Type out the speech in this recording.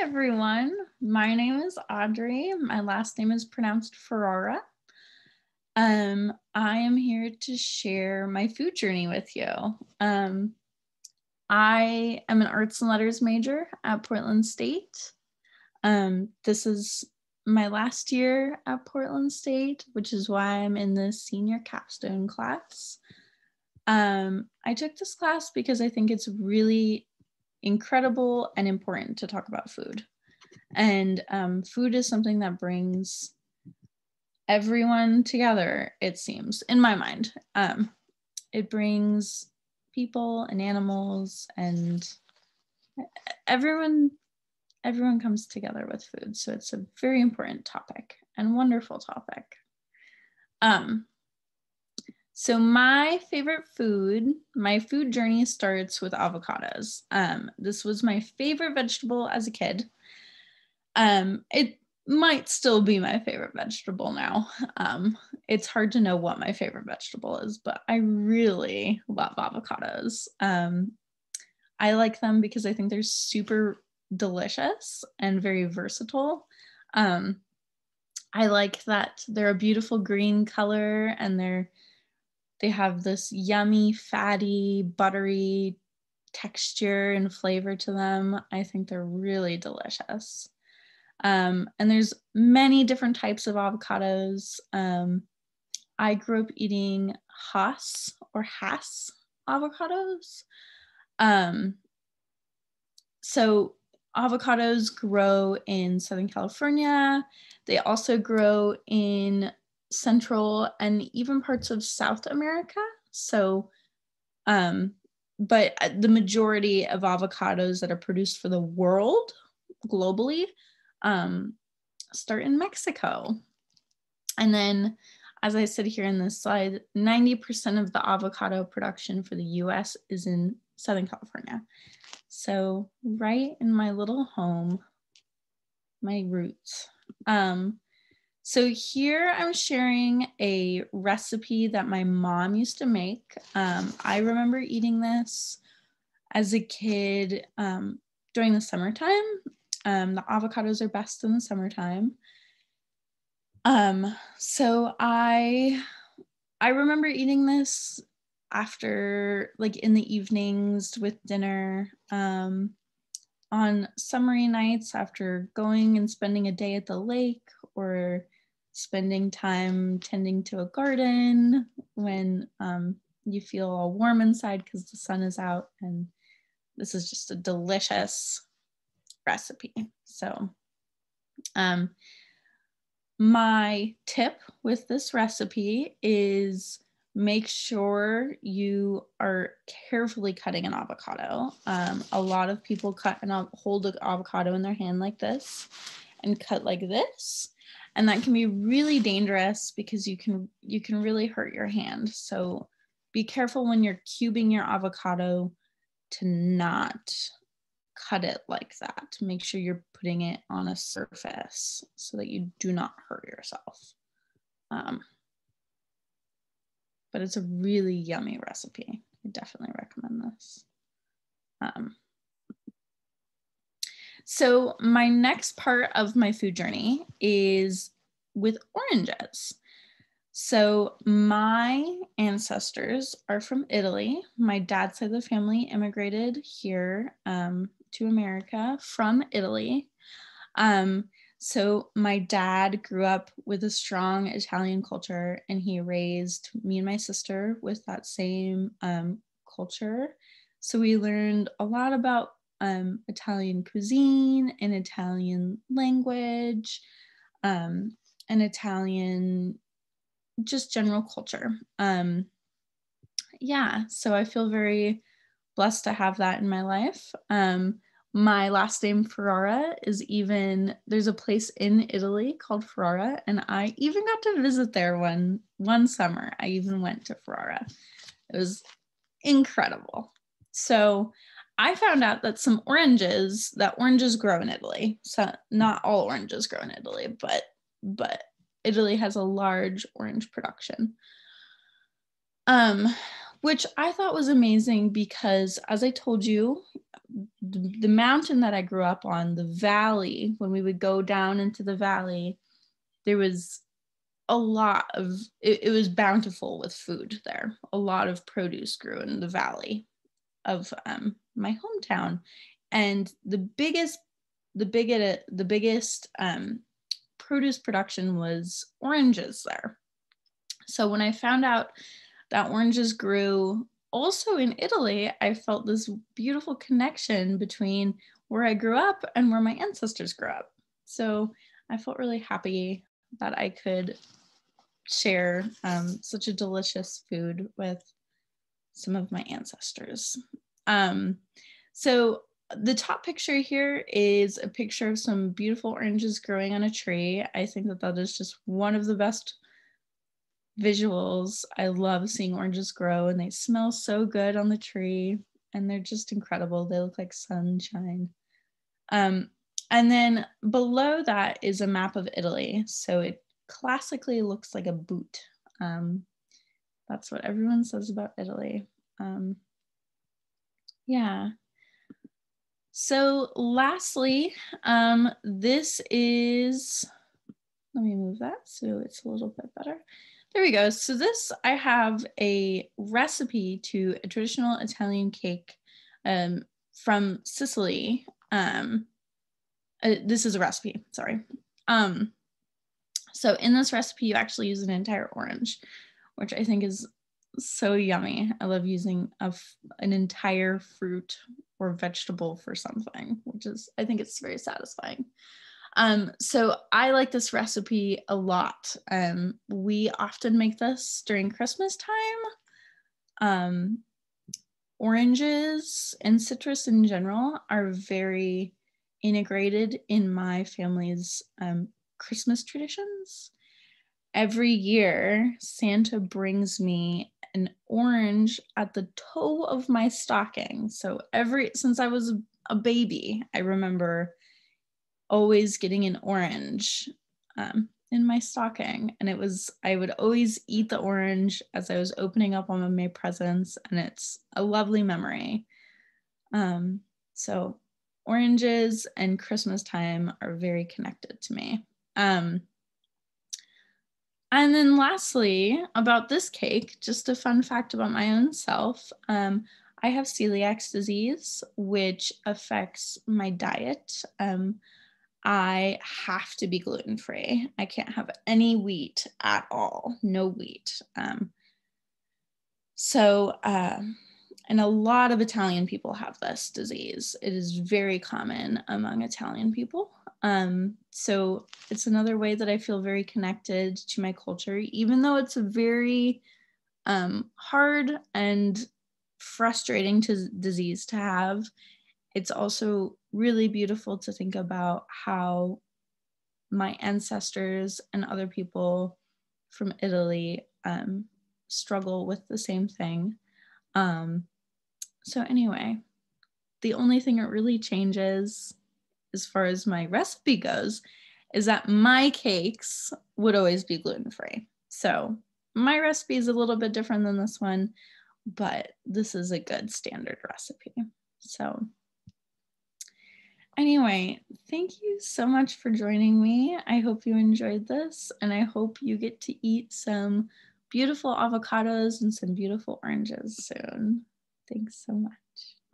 everyone. My name is Audrey. My last name is pronounced Ferrara. Um, I am here to share my food journey with you. Um, I am an arts and letters major at Portland State. Um, this is my last year at Portland State, which is why I'm in the senior capstone class. Um, I took this class because I think it's really incredible and important to talk about food. And um, food is something that brings everyone together, it seems, in my mind. Um, it brings people and animals and everyone everyone comes together with food so it's a very important topic and wonderful topic um so my favorite food, my food journey starts with avocados. Um, this was my favorite vegetable as a kid. Um, it might still be my favorite vegetable now. Um, it's hard to know what my favorite vegetable is, but I really love avocados. Um, I like them because I think they're super delicious and very versatile. Um, I like that they're a beautiful green color and they're they have this yummy, fatty, buttery texture and flavor to them. I think they're really delicious. Um, and there's many different types of avocados. Um, I grew up eating Hass or Hass avocados. Um, so avocados grow in Southern California. They also grow in Central and even parts of South America. So, um, but uh, the majority of avocados that are produced for the world globally um, start in Mexico. And then, as I said here in this slide, 90% of the avocado production for the US is in Southern California. So, right in my little home, my roots. Um, so here I'm sharing a recipe that my mom used to make. Um, I remember eating this as a kid um, during the summertime. Um, the avocados are best in the summertime. Um, so I I remember eating this after like in the evenings with dinner um, on summery nights after going and spending a day at the lake or spending time tending to a garden when um, you feel all warm inside because the sun is out. And this is just a delicious recipe. So, um, my tip with this recipe is make sure you are carefully cutting an avocado. Um, a lot of people cut and hold an avocado in their hand like this and cut like this and that can be really dangerous because you can you can really hurt your hand. So be careful when you're cubing your avocado to not cut it like that. Make sure you're putting it on a surface so that you do not hurt yourself. Um, but it's a really yummy recipe. I definitely recommend this. Um, so, my next part of my food journey is with oranges. So, my ancestors are from Italy. My dad's side of the family immigrated here um, to America from Italy. Um, so, my dad grew up with a strong Italian culture and he raised me and my sister with that same um, culture. So, we learned a lot about um, Italian cuisine an Italian language um, and Italian just general culture. Um, yeah, so I feel very blessed to have that in my life. Um, my last name Ferrara is even there's a place in Italy called Ferrara, and I even got to visit there one one summer. I even went to Ferrara. It was incredible. So I found out that some oranges, that oranges grow in Italy. So not all oranges grow in Italy, but but Italy has a large orange production. Um, which I thought was amazing because as I told you, the, the mountain that I grew up on, the valley, when we would go down into the valley, there was a lot of it, it, was bountiful with food there a lot of produce grew in the valley of um, my hometown. And the biggest the biggest the biggest um, produce production was oranges there. So when i found out that oranges grew also in italy i felt this beautiful connection between where i grew up and where my ancestors grew up. So i felt really happy that i could share um, such a delicious food with some of my ancestors. Um, so the top picture here is a picture of some beautiful oranges growing on a tree. I think that that is just one of the best visuals. I love seeing oranges grow and they smell so good on the tree and they're just incredible. They look like sunshine. Um, and then below that is a map of Italy. So it classically looks like a boot. Um, that's what everyone says about Italy. Um, yeah. So lastly, um, this is, let me move that so it's a little bit better. There we go. So this, I have a recipe to a traditional Italian cake um, from Sicily. Um, uh, this is a recipe, sorry. Um, so in this recipe, you actually use an entire orange, which I think is so yummy. I love using a, an entire fruit or vegetable for something, which is, I think it's very satisfying. Um, so I like this recipe a lot. Um, we often make this during Christmas time. Um, oranges and citrus in general are very integrated in my family's um, Christmas traditions. Every year, Santa brings me an orange at the toe of my stocking. So every since I was a baby, I remember always getting an orange um, in my stocking, and it was I would always eat the orange as I was opening up all of my presents, and it's a lovely memory. Um, so oranges and Christmas time are very connected to me. Um, and then lastly, about this cake, just a fun fact about my own self. Um, I have celiac disease, which affects my diet. Um, I have to be gluten free. I can't have any wheat at all, no wheat. Um, so, uh, and a lot of Italian people have this disease. It is very common among Italian people. Um, so it's another way that I feel very connected to my culture, even though it's a very um, hard and frustrating to disease to have. It's also really beautiful to think about how my ancestors and other people from Italy um, struggle with the same thing. Um, so, anyway, the only thing it really changes as far as my recipe goes is that my cakes would always be gluten free. So my recipe is a little bit different than this one, but this is a good standard recipe. So anyway, thank you so much for joining me. I hope you enjoyed this and I hope you get to eat some beautiful avocados and some beautiful oranges soon. Thanks so much.